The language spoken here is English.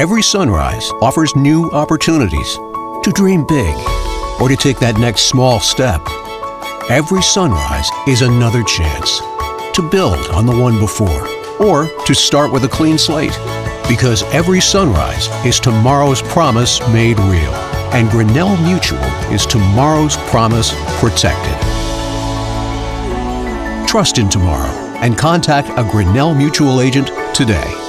Every sunrise offers new opportunities to dream big or to take that next small step. Every sunrise is another chance to build on the one before or to start with a clean slate. Because every sunrise is tomorrow's promise made real. And Grinnell Mutual is tomorrow's promise protected. Trust in tomorrow and contact a Grinnell Mutual agent today.